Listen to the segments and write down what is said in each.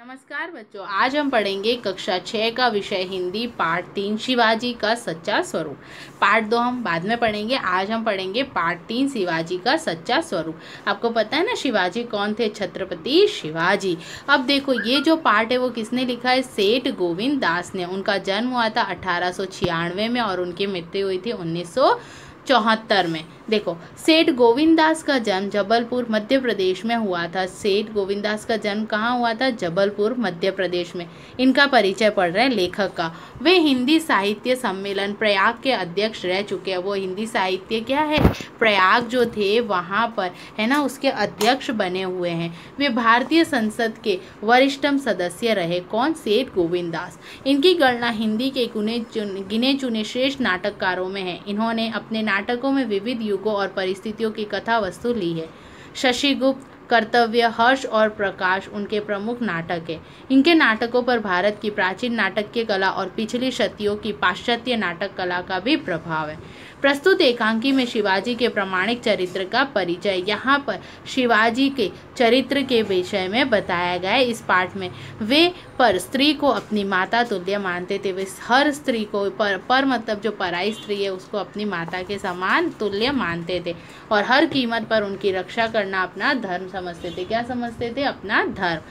नमस्कार बच्चों, आज हम पढ़ेंगे कक्षा छः का विषय हिंदी, पार्ट तीन, शिवाजी का सच्चा स्वरूप। पार्ट दो हम बाद में पढ़ेंगे, आज हम पढ़ेंगे पार्ट तीन, शिवाजी का सच्चा स्वरूप। आपको पता है ना, शिवाजी कौन थे? छत्रपति शिवाजी। अब देखो, ये जो पार्ट है, वो किसने लिखा है? सेठ गोविंद दास ने। उनका जन्म हुआ था अठारह सौ छियानवे में और उनकी मृत्यु हुई थी उन्नीस सौ चौहत्तर में। देखो, सेठ गोविंदास का जन्म जबलपुर, मध्य प्रदेश में हुआ था। सेठ गोविंदास का जन्म कहाँ हुआ था? जबलपुर, मध्य प्रदेश में। इनका परिचय पढ़ रहे हैं लेखक का। वे हिंदी साहित्य सम्मेलन प्रयाग के अध्यक्ष रह चुके हैं। वो हिंदी साहित्य क्या है? प्रयाग जो थे, वहाँ पर, है ना, उसके अध्यक्ष बने हुए हैं। वे भारतीय संसद के वरिष्ठतम सदस्य रहे। कौन? सेठ गोविंदास। इनकी गणना हिंदी के गुने चुन, गिने चुने श्रेष्ठ नाटककारों में है। इन्होंने अपने नाटकों में विविध युगों और परिस्थितियों की कथा वस्तु ली है। शशिगुप्त, कर्तव्य, हर्ष और प्रकाश उनके प्रमुख नाटक है। इनके नाटकों पर भारत की प्राचीन नाटक की कला और पिछली शतियों की पाश्चात्य नाटक कला का भी प्रभाव है। प्रस्तुत एकांकी में शिवाजी के प्रमाणिक चरित्र का परिचय यहाँ पर शिवाजी के चरित्र के विषय में बताया गया इस पाठ में वे पर स्त्री को अपनी माता तुल्य मानते थे। वे हर स्त्री को पर पर मतलब जो पराई स्त्री है, उसको अपनी माता के समान तुल्य मानते थे और हर कीमत पर उनकी रक्षा करना अपना धर्म समझते थे। क्या समझते थे? अपना धर्म।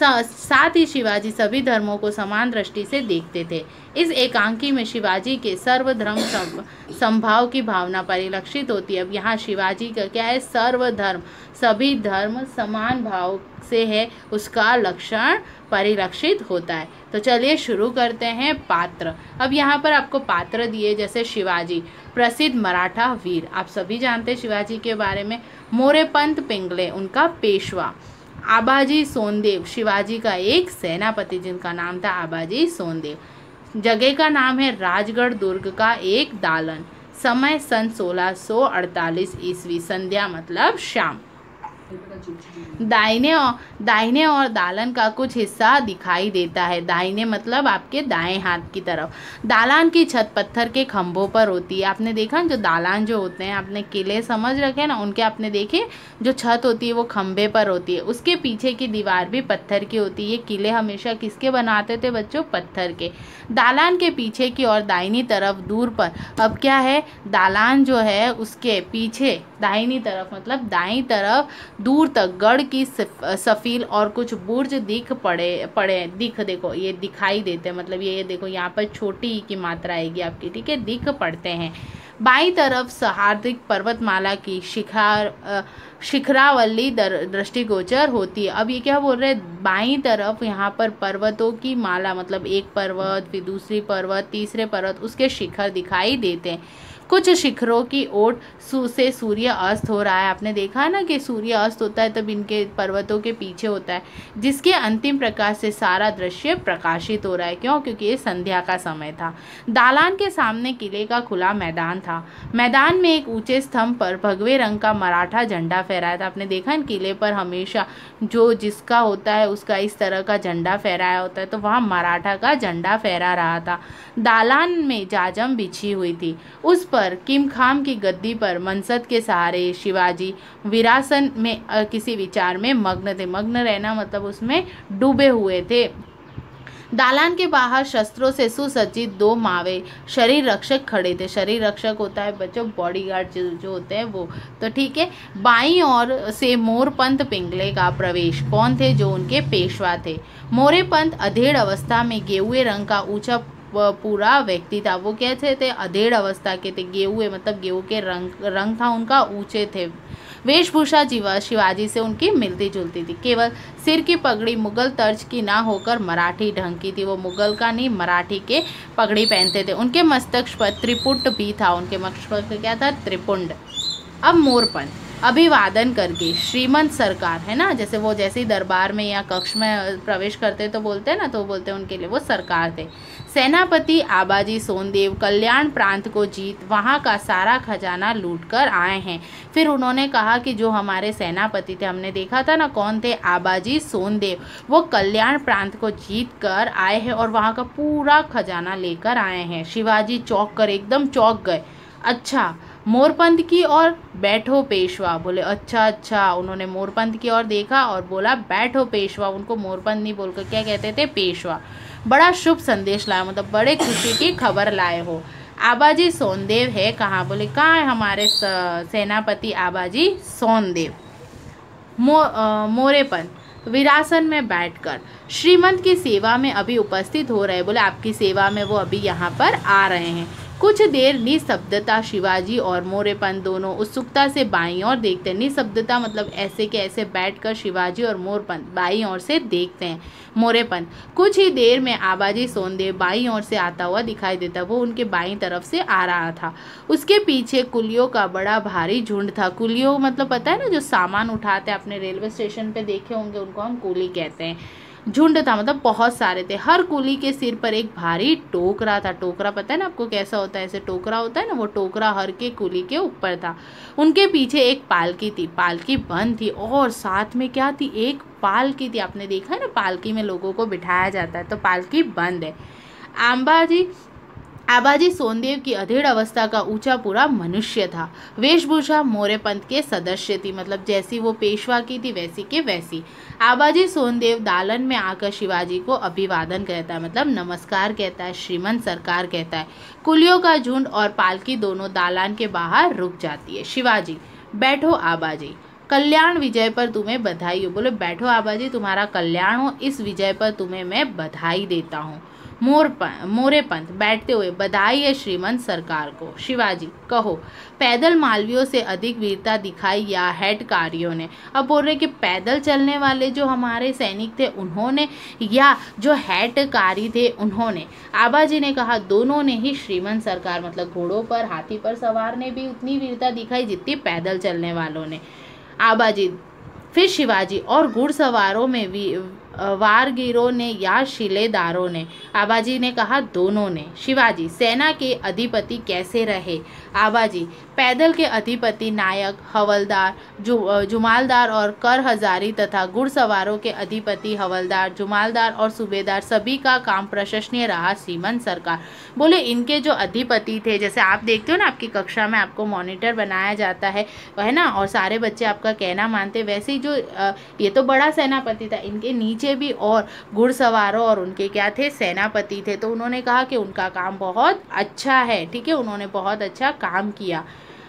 साथ ही शिवाजी सभी धर्मों को समान दृष्टि से देखते थे। इस एकांकी में शिवाजी के सर्वधर्म संभाव की भावना परिलक्षित होती है। अब यहाँ शिवाजी का क्या है? सर्वधर्म, सभी धर्म समान भाव से है, उसका लक्षण परिलक्षित होता है। तो चलिए शुरू करते हैं पात्र। अब यहाँ पर आपको पात्र दिए जैसे शिवाजी, प्रसिद्ध मराठा वीर। आप सभी जानते हैं शिवाजी के बारे में। मोरेपंत पिंगले, उनका पेशवा। आबाजी सोनदेव, शिवाजी का एक सेनापति जिनका नाम था आबाजी सोनदेव। जगह का नाम है राजगढ़ दुर्ग का एक दालन। समय सन 1648 ईस्वी, संध्या मतलब शाम। दाहिने और दाहिने और दालन का कुछ हिस्सा दिखाई देता है। दाहिने मतलब आपके दाएँ हाथ की तरफ़। दालान की छत पत्थर के खंभों पर होती है। आपने देखा जो दालान जो होते हैं, आपने किले समझ रखे ना? उनके आपने देखे? जो छत होती है वो खंभे पर होती है। उसके पीछे की दीवार भी पत्थर की होती है। ये किले हमेशा किसके बनाते थे बच्चों? पत्थर के। दालान के पीछे की और दाहिनी तरफ़ दूर पर। अब क्या है? दालान जो है, उसके पीछे दाहिनी तरफ़ मतलब दाई तरफ़, दूर तक गढ़ की सफील और कुछ बुर्ज दिख पड़े पड़े दिख देखो, ये दिखाई देते हैं मतलब ये देखो, यहाँ पर छोटी की मात्रा आएगी आपकी, ठीक है? दिख पड़ते हैं। बाई तरफ़, सहार्दिक पर्वतमाला की शिखार शिखरावल्ली दृष्टिगोचर होती है। अब ये क्या बोल रहे हैं? बाई तरफ़ यहाँ पर पर्वतों की माला मतलब एक पर्वत, फिर दूसरी पर्वत, तीसरे पर्वत, उसके शिखर दिखाई देते हैं। कुछ शिखरों की ओट से सूर्य अस्त हो रहा है। आपने देखा ना कि सूर्य अस्त होता है, तब इनके पर्वतों के पीछे होता है, जिसके अंतिम प्रकाश से सारा दृश्य प्रकाशित हो रहा है। क्यों? क्योंकि ये संध्या का समय था। दालान के सामने किले का खुला मैदान था। मैदान में एक ऊँचे स्तंभ पर भगवे रंग का मराठा झंडा फहराया था। आपने देखा इन किले पर हमेशा जो जिसका होता है, उसका इस तरह का झंडा फहराया होता है तो वहाँ मराठा का झंडा फहरा रहा था। दालान में जाजम बिछी हुई थी। उस पर पर किम खाम की गद्दी पर मनसद के सहारे शिवाजी विरासन में किसी विचार में मग्न थे। मग्न रहना मतलब उसमें डूबे हुए थे। दालान के बाहर शस्त्रों से सुसज्जित दो मावे शरीर रक्षक खड़े थे। शरीर रक्षक होता है बच्चों बॉडीगार्ड जो जो होते हैं वो। तो ठीक है, बाई और से मोरपंत पिंगले का प्रवेश। कौन थे जो उनके पेशवा थे? मोरेपंत अधेड़ अवस्था में गेहुए रंग का ऊँचा पूरा व्यक्ति था। वो कैसे थे? अधेड़ अवस्था के थे। गेहूँ मतलब गेहूँ के रंग रंग था उनका, ऊँचे थे। वेशभूषा जीवा, शिवाजी से उनकी मिलती जुलती थी। केवल सिर की पगड़ी मुगल तर्ज की ना होकर मराठी ढंग की थी। वो मुगल का नहीं, मराठी के पगड़ी पहनते थे। उनके मस्तक पर त्रिपुट भी था। उनके मस्तक क्या था? त्रिपुंड। अब मोरपन अभिवादन करके श्रीमंत सरकार, है ना? जैसे वो जैसे ही दरबार में या कक्ष में प्रवेश करते तो बोलते हैं ना तो बोलते हैं उनके लिए वो सरकार थे। सेनापति आबाजी सोनदेव कल्याण प्रांत को जीत, वहाँ का सारा खजाना लूट कर आए हैं। फिर उन्होंने कहा कि जो हमारे सेनापति थे, हमने देखा था ना कौन थे? आबाजी सोनदेव। वो कल्याण प्रांत को जीत कर आए हैं और वहाँ का पूरा खजाना लेकर आए हैं। शिवाजी चौक कर, एकदम चौक गए। अच्छा मोरपंथ की ओर बैठो पेशवा, बोले अच्छा अच्छा। उन्होंने मोरपंथ की ओर देखा और बोला, बैठो पेशवा। उनको मोरपंथ नहीं बोलकर क्या कहते थे? पेशवा। बड़ा शुभ संदेश लाए मतलब बड़े खुशी की खबर लाए हो। आबाजी सोनदेव है कहाँ बोले कहाँ है हमारे सेनापति आबाजी सोनदेव? मो आ, मोरेपन विरासन में बैठकर श्रीमंत की सेवा में अभी उपस्थित हो रहे बोले आपकी सेवा में वो अभी यहाँ पर आ रहे हैं। कुछ देर निशब्दता शिवाजी और मोरेपन दोनों उत्सुकता से बाई और देखते हैं। निशब्दता मतलब ऐसे के ऐसे बैठकर शिवाजी और मोरपन बाई ओर से देखते हैं। मोरेपन, कुछ ही देर में आबाजी सोनदेव बाई ओर से आता हुआ दिखाई देता, वो उनके बाई तरफ़ से आ रहा था। उसके पीछे कुलियों का बड़ा भारी झुंड था। कुलियों मतलब पता है ना, जो सामान उठाते हैं, अपने रेलवे स्टेशन पे देखे होंगे, उनको हम कुली कहते हैं। झुंड था मतलब बहुत सारे थे। हर कुली के सिर पर एक भारी टोकरा था। टोकरा पता है ना आपको कैसा होता है? ऐसे टोकरा होता है ना, वो टोकरा हर के कुली के ऊपर था। उनके पीछे एक पालकी थी। पालकी बंद थी और साथ में क्या थी? एक पालकी थी। आपने देखा है ना, पालकी में लोगों को बिठाया जाता है तो पालकी बंद है। आम्बा जी आबाजी सोनदेव की अधेड़ अवस्था का ऊँचा पूरा मनुष्य था। वेशभूषा मोरे पंथ के सदस्य थी मतलब जैसी वो पेशवा की थी, वैसी के वैसी। आबाजी सोनदेव दालन में आकर शिवाजी को अभिवादन कहता है मतलब नमस्कार कहता है, श्रीमंत सरकार कहता है। कुलियों का झुंड और पालकी दोनों दालान के बाहर रुक जाती है। शिवाजी, बैठो आबाजी कल्याण विजय पर तुम्हें बधाई हो। बोले, बैठो आबाजी तुम्हारा कल्याण हो, इस विजय पर तुम्हें मैं बधाई देता हूँ। मोर मोरे पंथ बैठते हुए बधाई है श्रीमंत सरकार को। शिवाजी, कहो, पैदल मालवियों से अधिक वीरता दिखाई या हेडकारियों ने? अब बोल रहे कि पैदल चलने वाले जो हमारे सैनिक थे, उन्होंने, या जो हेडकारी थे, उन्होंने। आबाजी ने कहा, दोनों ने ही श्रीमंत सरकार मतलब घोड़ों पर, हाथी पर सवार ने भी उतनी वीरता दिखाई जितनी पैदल चलने वालों ने। आबाजी फिर शिवाजी और घुड़सवारों में भी वारगिरों ने या शिलेदारों ने? आबाजी ने कहा दोनों ने। शिवाजी सेना के अधिपति कैसे रहे? आबाजी पैदल के अधिपति नायक हवलदार जु, जुमालदार और कर हजारी तथा घुड़सवारों के अधिपति हवलदार जुमालदार और सूबेदार सभी का काम प्रशंसनीय रहा श्रीमंत सरकार। बोले इनके जो अधिपति थे जैसे आप देखते हो ना आपकी कक्षा में आपको मॉनिटर बनाया जाता है है ना? और सारे बच्चे आपका कहना मानते वैसे ही जो ये तो बड़ा सेनापति था इनके नीचे नीचे भी और घुड़सवारों और उनके क्या थे? सेनापति थे। तो उन्होंने कहा कि उनका काम बहुत अच्छा है, ठीक है? उन्होंने बहुत अच्छा काम किया।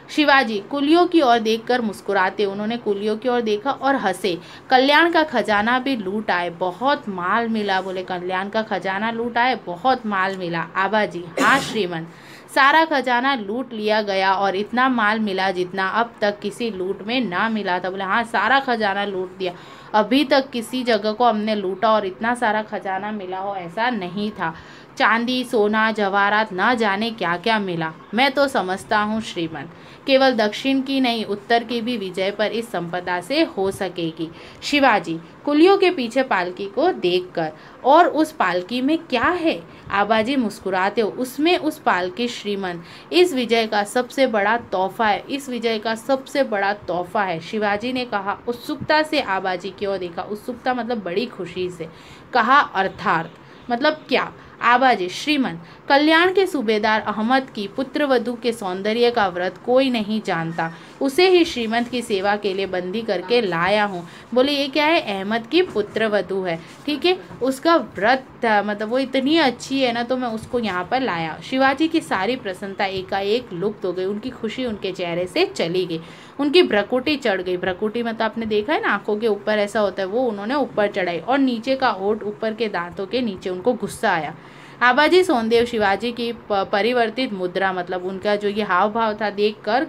शिवाजी कुलियों की ओर देखकर मुस्कुराते उन्होंने कुलियों की ओर देखा और हंसे। कल्याण का खजाना भी लूट आए, बहुत माल मिला। बोले, कल्याण का खजाना लूट आए, बहुत माल मिला। आबाजी हाँ श्रीमंत। सारा खजाना लूट लिया गया और इतना माल मिला जितना अब तक किसी लूट में ना मिला था। बोले हाँ सारा खजाना लूट दिया अभी तक किसी जगह को हमने लूटा और इतना सारा खजाना मिला हो, ऐसा नहीं था। चांदी, सोना, जवाहरात न जाने क्या क्या मिला। मैं तो समझता हूँ श्रीमंत केवल दक्षिण की नहीं, उत्तर की भी विजय पर इस संपदा से हो सकेगी। शिवाजी, कुलियों के पीछे पालकी को देखकर, और उस पालकी में क्या है? आबाजी मुस्कुराते हो, उसमें उस पालकी श्रीमंत इस विजय का सबसे बड़ा तोहफा है, इस विजय का सबसे बड़ा तोहफा है। शिवाजी ने कहा, उत्सुकता से आबाजी की ओर देखा, उत्सुकता मतलब बड़ी खुशी से, कहा अर्थार्थ मतलब क्या? आबाजी, श्रीमंत। कल्याण के सूबेदार अहमद की पुत्रवधु के सौंदर्य का व्रत कोई नहीं जानता। उसे ही श्रीमंत की सेवा के लिए बंदी करके लाया हूँ। बोले, ये क्या है? अहमद की पुत्रवधु है। ठीक है? उसका व्रत मतलब वो इतनी अच्छी है ना तो मैं उसको यहाँ पर लाया। शिवाजी की सारी प्रसन्नता एकाएक लुप्त हो गई। उनकी खुशी उनके चेहरे से चली गई। उनकी भ्रकुटी चढ़ गई। भ्रकुटी मतलब आपने देखा है ना, आँखों के ऊपर ऐसा होता है, वो उन्होंने ऊपर चढ़ाई और नीचे का ओट ऊपर के दांतों के नीचे उनको गुस्सा आया। आबाजी सोनदेव शिवाजी की परिवर्तित मुद्रा मतलब उनका जो ये हाव भाव था देख कर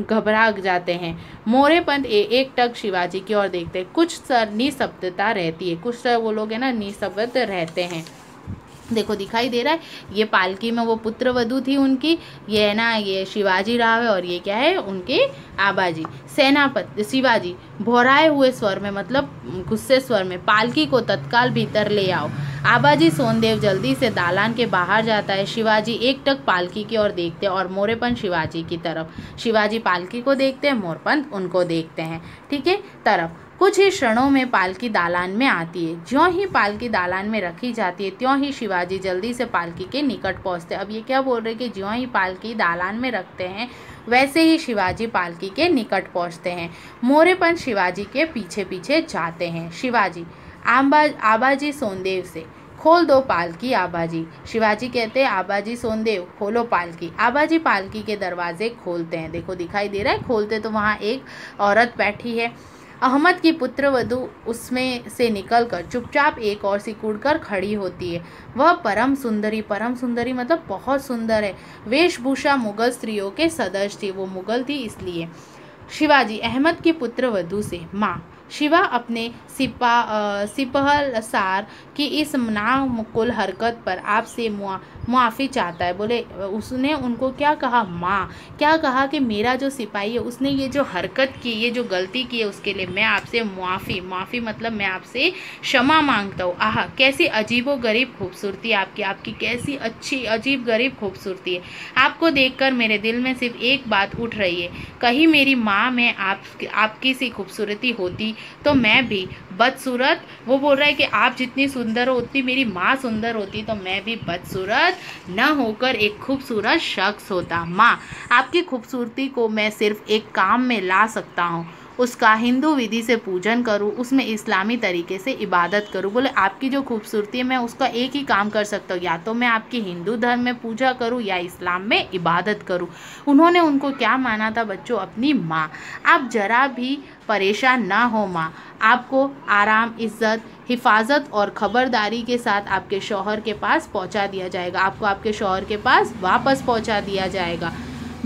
घबरा जाते हैं। मोरे पंत एक टक शिवाजी की ओर देखते हैं। कुछ सर निशब्दता रहती है। कुछ सर वो लोग है ना, निशब्द रहते हैं। देखो, दिखाई दे रहा है, ये पालकी में वो पुत्र वधु थी उनकी, ये है ना, ये शिवाजी राव है और ये क्या है, उनके आबाजी, सेनापति, शिवाजी, भोराए हुए स्वर में मतलब गुस्से स्वर में, पालकी को तत्काल भीतर ले आओ। आबाजी सोनदेव जल्दी से दालान के बाहर जाता है, शिवाजी एक टक पालकी की ओर देखते हैं और मोरेपन शिवाजी की तरफ़, शिवाजी पालकी को देखते हैं मोरपंत उनको देखते हैं, ठीक है, तरफ़। कुछ ही क्षणों में पालकी दालान में आती है। ज्यों ही पालकी दालान में रखी जाती है, त्यों ही शिवाजी जल्दी से पालकी के निकट पहुँचते अब ये क्या बोल रहे कि ज्यों ही पालकी दालान में रखते हैं, वैसे ही शिवाजी पालकी के निकट पहुँचते हैं। मोरेपन शिवाजी के पीछे पीछे जाते हैं। शिवाजी, आबा, आबाजी सोनदेव से, खोल दो पालकी आबाजी। शिवाजी कहते हैं, आबाजी सोनदेव, खोलो पालकी। आबाजी पालकी के दरवाजे खोलते हैं। देखो, दिखाई दे रहा है, खोलते तो वहाँ एक औरत बैठी है। अहमद की पुत्र वधु उसमें से निकलकर चुपचाप एक और सिकुड़कर खड़ी होती है। वह परम सुंदरी परम सुंदरी मतलब बहुत सुंदर है। वेशभूषा मुगल स्त्रियों के सदस्य थी, वो मुगल थी इसलिए। शिवाजी, अहमद के पुत्र वधु से माँ। शिवा अपने सिपा सिपहल सार की इस नामुकुल हरकत पर आपसे मुआ मुआफ़ी चाहता है। बोले, उसने उनको क्या कहा? माँ, क्या कहा कि मेरा जो सिपाही है, उसने ये जो हरकत की, ये जो गलती की है उसके लिए मैं आपसे मुआफ़ी माफ़ी मतलब मैं आपसे क्षमा माँगता हूँ। आह, कैसी अजीब गरीब खूबसूरती आपकी आपकी कैसी अच्छी अजीब गरीब खूबसूरती है। आपको देखकर मेरे दिल में सिर्फ़ एक बात उठ रही है, कहीं मेरी माँ में आप आपकी सी खूबसूरती होती तो मैं भी बदसूरत। वो बोल रहा है कि आप जितनी सुंदर हो, उतनी मेरी माँ सुंदर होती तो मैं भी बदसूरत न होकर एक खूबसूरत शख्स होता। माँ, आपकी खूबसूरती को मैं सिर्फ़ एक काम में ला सकता हूँ। उसका हिंदू विधि से पूजन करूँ, उसमें इस्लामी तरीके से इबादत करूँ। बोले, आपकी जो खूबसूरती है, मैं उसका एक ही काम कर सकता हूँ। या तो मैं आपकी हिंदू धर्म में पूजा करूँ या इस्लाम में इबादत करूँ। उन्होंने उनको क्या माना था बच्चों? अपनी माँ। आप जरा भी परेशान ना हो माँ। आपको आराम, इज़्ज़त, हिफाजत और ख़बरदारी के साथ आपके शौहर के पास पहुँचा दिया जाएगा। आपको आपके शौहर के पास वापस पहुँचा दिया जाएगा।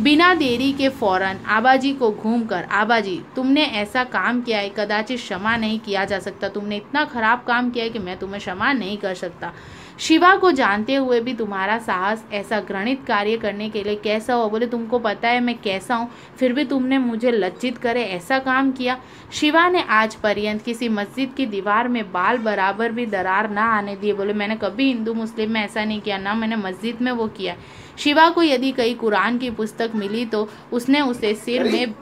बिना देरी के फ़ौरन आबाजी को घूमकर, आबाजी, तुमने ऐसा काम किया है, कदाचित क्षमा नहीं किया जा सकता। तुमने इतना खराब काम किया है कि मैं तुम्हें क्षमा नहीं कर सकता। शिवा को जानते हुए भी तुम्हारा साहस ऐसा घृणित कार्य करने के लिए कैसा हो बोले, तुमको पता है मैं कैसा हूँ, फिर भी तुमने मुझे लज्जित करे ऐसा काम किया? शिवा ने आज पर्यंत किसी मस्जिद की दीवार में बाल बराबर भी दरार ना आने दिए। बोले, मैंने कभी हिंदू मुस्लिम में ऐसा नहीं किया, ना मैंने मस्जिद में वो किया। शिवा को यदि कई कुरान की पुस्तक मिली तो उसने उसे सिर में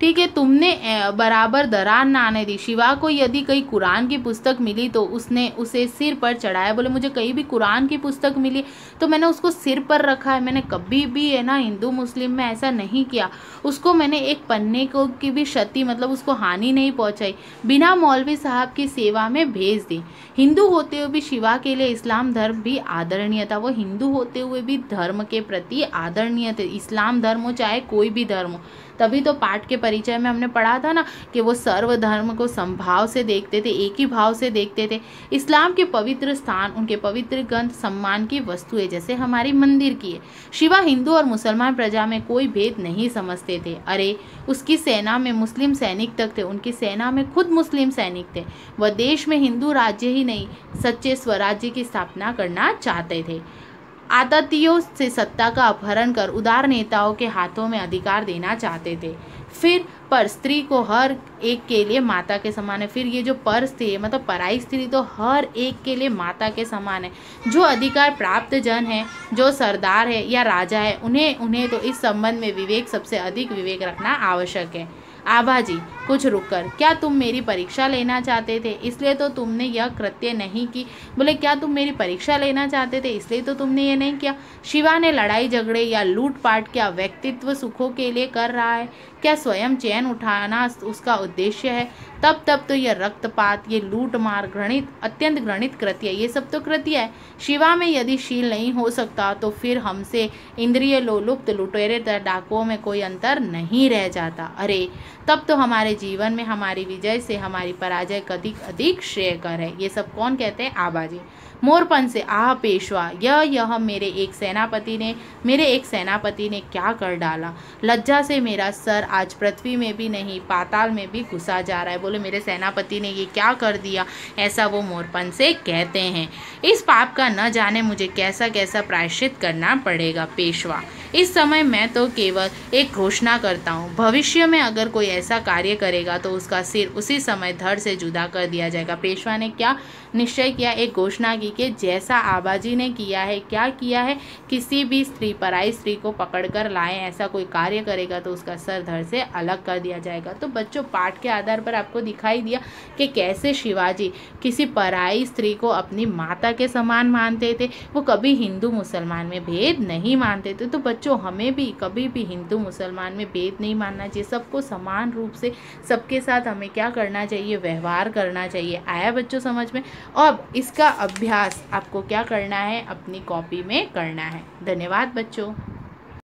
ठीक है, तुमने बराबर दरार ना आने दी। शिवा को यदि कहीं कुरान की पुस्तक मिली तो उसने उसे सिर पर चढ़ाया। बोले, मुझे कहीं भी कुरान की पुस्तक मिली तो मैंने उसको सिर पर रखा है। मैंने कभी भी, है ना, हिंदू, मुस्लिम में ऐसा नहीं किया। उसको मैंने एक पन्ने को की भी क्षति मतलब उसको हानि नहीं पहुँचाई। बिना मौलवी साहब की सेवा में भेज दी। हिंदू होते हुए भी शिवा के लिए इस्लाम धर्म भी आदरणीय था। वो हिंदू होते हुए भी धर्म के प्रति आदरणीय थे। इस्लाम धर्म हो चाहे कोई भी धर्म हो। तभी तो पाठ के परिचय में हमने पढ़ा था ना कि वो सर्वधर्म को संभाव से देखते थे, एक ही भाव से देखते थे। इस्लाम के पवित्र स्थान, उनके पवित्र ग्रंथ, सम्मान की वस्तु है जैसे हमारी मंदिर की है। शिवा हिंदू और मुसलमान प्रजा में कोई भेद नहीं समझते थे। अरे, उसकी सेना में मुस्लिम सैनिक तक थे, उनकी सेना में खुद मुस्लिम सैनिक थे। वह देश में हिंदू राज्य ही नहीं, सच्चे स्वराज्य की स्थापना करना चाहते थे। आततियों से सत्ता का अपहरण कर उदार नेताओं के हाथों में अधिकार देना चाहते थे। फिर पर स्त्री को हर एक के लिए माता के समान है। फिर ये जो पर स्त्री है मतलब पराई स्त्री तो हर एक के लिए माता के समान है। जो अधिकार प्राप्त जन है, जो सरदार है या राजा है, उन्हें उन्हें तो इस संबंध में विवेक, सबसे अधिक विवेक रखना आवश्यक है। आभा जी कुछ रुककर क्या तुम मेरी परीक्षा लेना चाहते थे? इसलिए तो तुमने यह कृत्य नहीं की। बोले, क्या तुम मेरी परीक्षा लेना चाहते थे? इसलिए तो तुमने ये नहीं किया। शिवा ने लड़ाई झगड़े या लूटपाट क्या व्यक्तित्व सुखों के लिए कर रहा है? क्या स्वयं चैन उठाना उसका उद्देश्य है? तब तब तो यह रक्तपात, ये लूट मार घृणित, अत्यंत घृणित कृत्य, ये सब तो कृत्य है। शिवा में यदि शील नहीं हो सकता तो फिर हमसे इंद्रिय लोलुप्त लुटेरे डाकुओं में कोई अंतर नहीं रह जाता। अरे, तब तो हमारे जीवन में हमारी विजय से हमारी पराजय अधिक अधिक श्रेयकर है। ये सब कौन कहते हैं? आबाजी मोरपन से आह पेशवा, यह यह मेरे एक सेनापति ने मेरे एक सेनापति ने क्या कर डाला? लज्जा से मेरा सर आज पृथ्वी में भी नहीं, पाताल में भी घुसा जा रहा है। बोले, मेरे सेनापति ने ये क्या कर दिया? ऐसा वो मोरपन से कहते हैं। इस पाप का न जाने मुझे कैसा कैसा प्रायश्चित करना पड़ेगा, पेशवा। इस समय मैं तो केवल एक घोषणा करता हूँ। भविष्य में अगर कोई ऐसा कार्य करेगा तो उसका सिर उसी समय धड़ से जुदा कर दिया जाएगा। पेशवा ने क्या निश्चय किया एक घोषणा की कि जैसा आबाजी ने किया है। क्या किया है? किसी भी स्त्री पराई स्त्री को पकड़कर लाए, ऐसा कोई कार्य करेगा तो उसका सर धड़ से अलग कर दिया जाएगा। तो बच्चों, पाठ के आधार पर आपको दिखाई दिया कि कैसे शिवाजी किसी पराई स्त्री को अपनी माता के समान मानते थे। वो कभी हिंदू मुसलमान में भेद नहीं मानते थे। तो बच्चों, हमें भी कभी भी हिंदू मुसलमान में भेद नहीं मानना चाहिए। सबको समान रूप से, सबके साथ हमें क्या करना चाहिए? व्यवहार करना चाहिए। आया बच्चों, समझ में? और इसका अभ्यास आपको क्या करना है? अपनी कॉपी में करना है। धन्यवाद बच्चों।